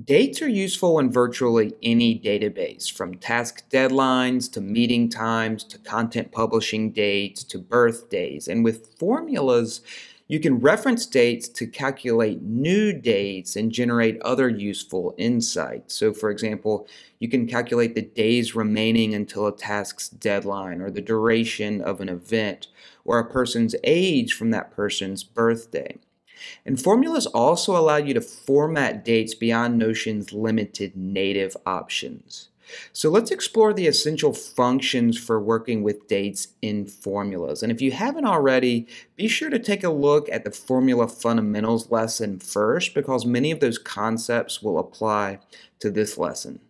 Dates are useful in virtually any database, from task deadlines to meeting times to content publishing dates to birthdays. And with formulas, you can reference dates to calculate new dates and generate other useful insights. So, for example, you can calculate the days remaining until a task's deadline, or the duration of an event, or a person's age from that person's birthday. And formulas also allow you to format dates beyond Notion's limited native options. So let's explore the essential functions for working with dates in formulas. And if you haven't already, be sure to take a look at the Formula Fundamentals lesson first because many of those concepts will apply to this lesson.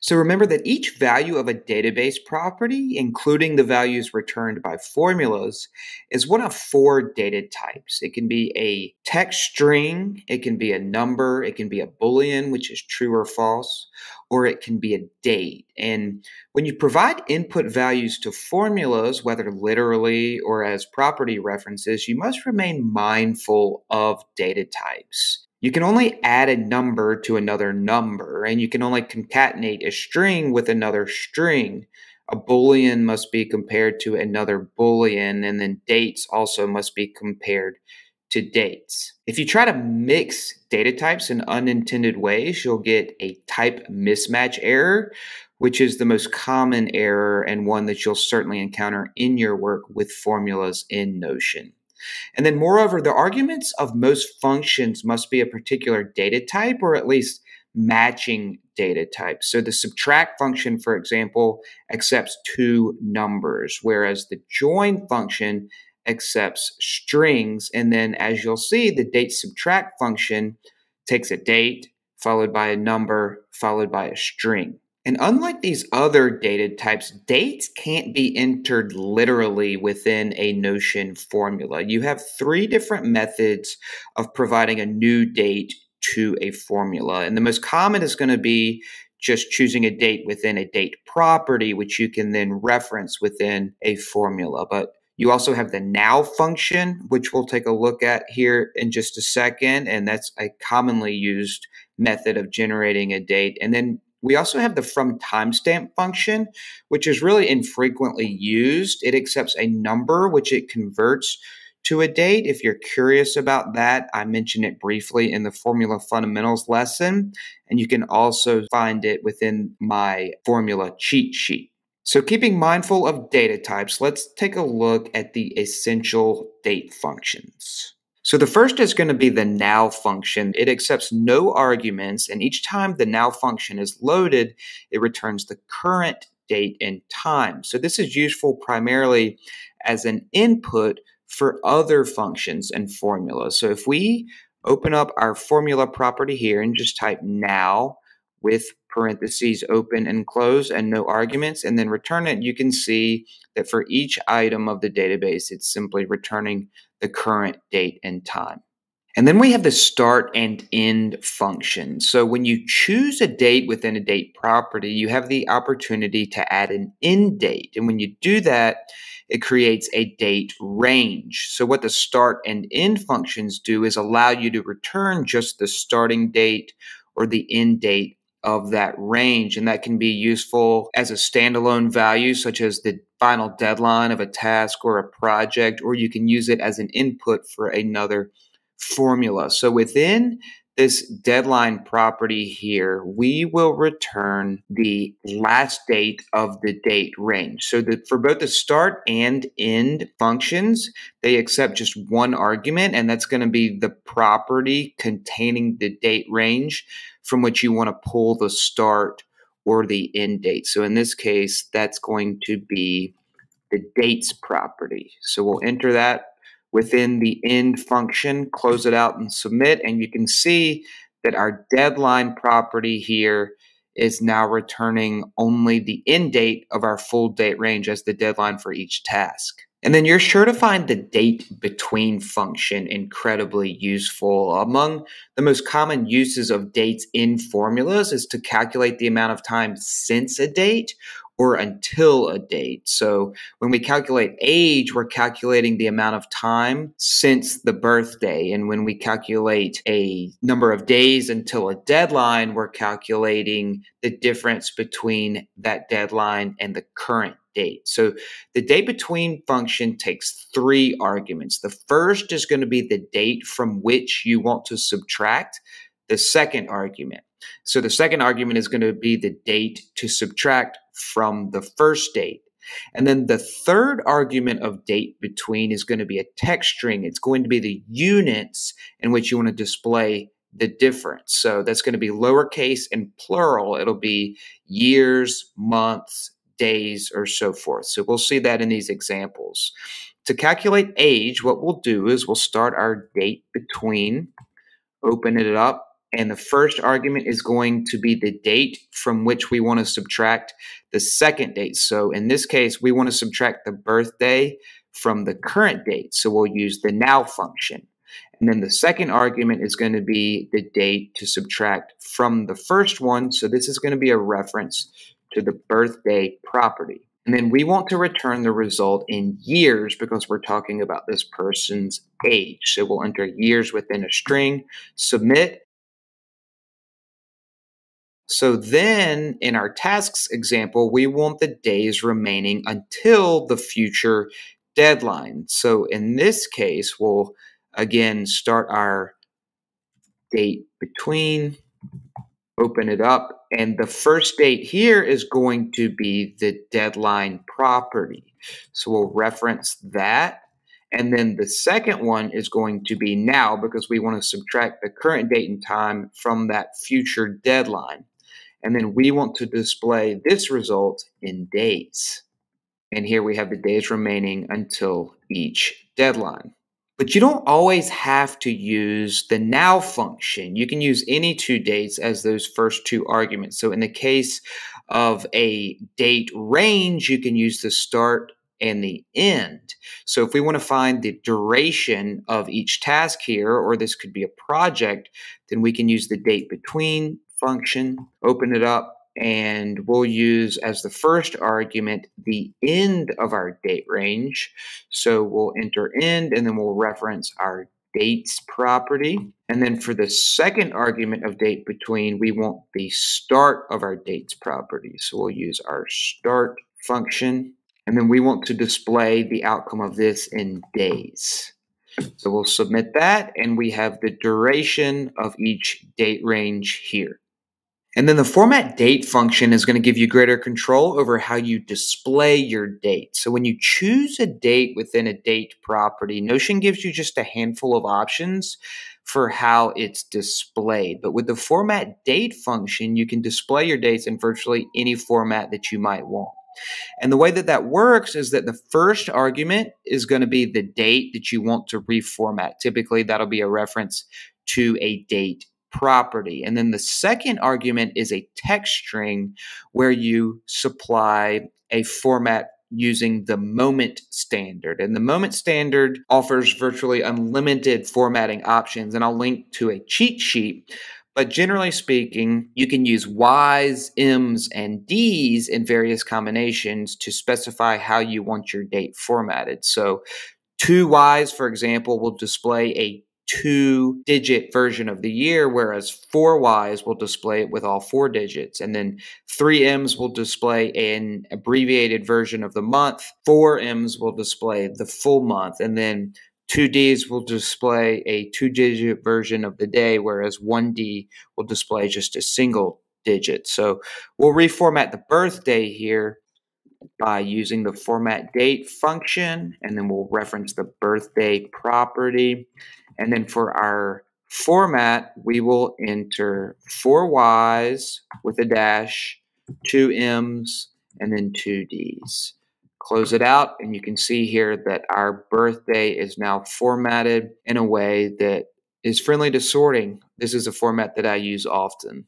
So remember that each value of a database property, including the values returned by formulas, is one of four data types. It can be a text string, it can be a number, it can be a boolean, which is true or false, or it can be a date. And when you provide input values to formulas, whether literally or as property references, you must remain mindful of data types. You can only add a number to another number, and you can only concatenate a string with another string. A boolean must be compared to another boolean, and then dates also must be compared to dates. If you try to mix data types in unintended ways, you'll get a type mismatch error, which is the most common error and one that you'll certainly encounter in your work with formulas in Notion. And then, moreover, the arguments of most functions must be a particular data type or at least matching data types. So the subtract function, for example, accepts two numbers, whereas the join function accepts strings. And then, as you'll see, the date subtract function takes a date followed by a number followed by a string. And unlike these other data types, dates can't be entered literally within a Notion formula. You have three different methods of providing a new date to a formula. And the most common is going to be just choosing a date within a date property, which you can then reference within a formula. But you also have the now function, which we'll take a look at here in just a second. And that's a commonly used method of generating a date. And then we also have the from timestamp function, which is really infrequently used. It accepts a number, which it converts to a date. If you're curious about that, I mentioned it briefly in the Formula Fundamentals lesson, and you can also find it within my formula cheat sheet. So, keeping mindful of data types, let's take a look at the essential date functions. So the first is going to be the now function. It accepts no arguments, and each time the now function is loaded, it returns the current date and time. So this is useful primarily as an input for other functions and formulas. So if we open up our formula property here and just type now with parentheses open and close and no arguments and then return it, you can see that for each item of the database, it's simply returning the current date and time. And then we have the start and end function. So when you choose a date within a date property, you have the opportunity to add an end date. And when you do that, it creates a date range. So what the start and end functions do is allow you to return just the starting date or the end date of that range. And that can be useful as a standalone value, such as the final deadline of a task or a project, or you can use it as an input for another formula. So within this deadline property here, we will return the last date of the date range. So that for both the start and end functions, they accept just one argument, and that's going to be the property containing the date range from which you want to pull the start or the end date. So in this case, that's going to be the dates property. So we'll enter that within the end function, close it out and submit. And you can see that our deadline property here is now returning only the end date of our full date range as the deadline for each task. And then you're sure to find the date between function incredibly useful. Among the most common uses of dates in formulas is to calculate the amount of time since a date or until a date. So when we calculate age, we're calculating the amount of time since the birthday. And when we calculate a number of days until a deadline, we're calculating the difference between that deadline and the current date. So the date between function takes three arguments. The first is going to be the date from which you want to subtract the second argument. So the second argument is going to be the date to subtract from the first date. And then the third argument of date between is going to be a text string. It's going to be the units in which you want to display the difference. So that's going to be lowercase and plural. It'll be years, months, days, or so forth. So we'll see that in these examples. To calculate age, what we'll do is we'll start our date between, open it up, and the first argument is going to be the date from which we want to subtract the second date. So in this case, we want to subtract the birthday from the current date. So we'll use the now function. And then the second argument is going to be the date to subtract from the first one. So this is going to be a reference to the birthday property. And then we want to return the result in years because we're talking about this person's age. So we'll enter years within a string, submit, so then in our tasks example, we want the days remaining until the future deadline. So in this case, we'll again start our date between, open it up, and the first date here is going to be the deadline property. So we'll reference that. And then the second one is going to be now because we want to subtract the current date and time from that future deadline. And then we want to display this result in days. And here we have the days remaining until each deadline. But you don't always have to use the now function. You can use any two dates as those first two arguments. So in the case of a date range, you can use the start and the end. So if we want to find the duration of each task here, or this could be a project, then we can use the date between function, open it up, and we'll use as the first argument the end of our date range. So we'll enter end and then we'll reference our dates property. And then for the second argument of date between, we want the start of our dates property. So we'll use our start function. And then we want to display the outcome of this in days. So we'll submit that and we have the duration of each date range here. And then the format date function is going to give you greater control over how you display your date. So when you choose a date within a date property, Notion gives you just a handful of options for how it's displayed. But with the format date function, you can display your dates in virtually any format that you might want. And the way that that works is that the first argument is going to be the date that you want to reformat. Typically, that'll be a reference to a date property. And then the second argument is a text string where you supply a format using the moment standard. And the moment standard offers virtually unlimited formatting options. And I'll link to a cheat sheet. But generally speaking, you can use Ys, Ms, and Ds in various combinations to specify how you want your date formatted. So two Ys, for example, will display a two digit version of the year, whereas four Ys will display it with all four digits. And then three Ms will display an abbreviated version of the month, four Ms will display the full month, and then two Ds will display a two digit version of the day, whereas one D will display just a single digit. So we'll reformat the birthday here by using the format date function, and then we'll reference the birthday property. And then for our format, we will enter four Ys with a dash, two M's, and then two D's. Close it out, and you can see here that our birthday is now formatted in a way that is friendly to sorting. This is a format that I use often.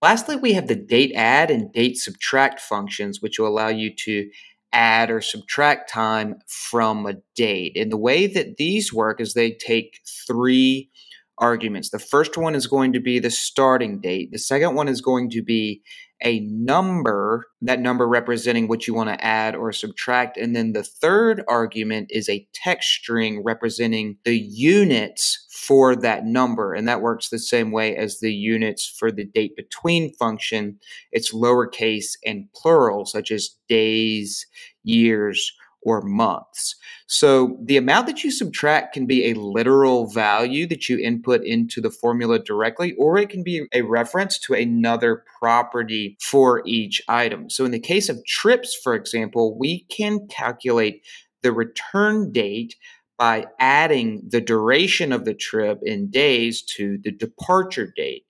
Lastly, we have the date add and date subtract functions, which will allow you to add or subtract time from a date. And the way that these work is they take three arguments. The first one is going to be the starting date. The second one is going to be a number, that number representing what you want to add or subtract. And then the third argument is a text string representing the units for that number. And that works the same way as the units for the date between function. It's lowercase and plural, such as days, years, or months. So the amount that you subtract can be a literal value that you input into the formula directly, or it can be a reference to another property for each item. So in the case of trips, for example, we can calculate the return date by adding the duration of the trip in days to the departure date.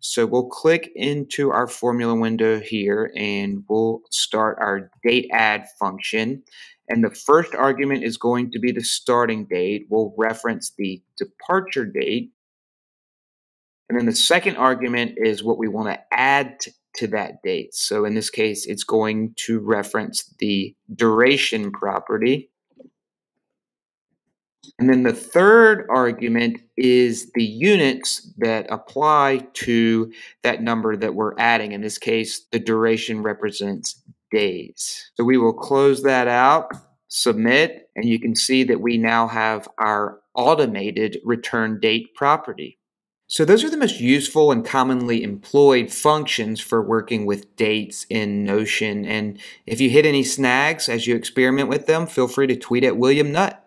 So we'll click into our formula window here and we'll start our date add function. And the first argument is going to be the starting date. We'll reference the departure date. And then the second argument is what we want to add to that date. So in this case, it's going to reference the duration property. And then the third argument is the units that apply to that number that we're adding. In this case, the duration represents days. So we will close that out, submit, and you can see that we now have our automated return date property. So those are the most useful and commonly employed functions for working with dates in Notion. And if you hit any snags as you experiment with them, feel free to tweet at William Nutt.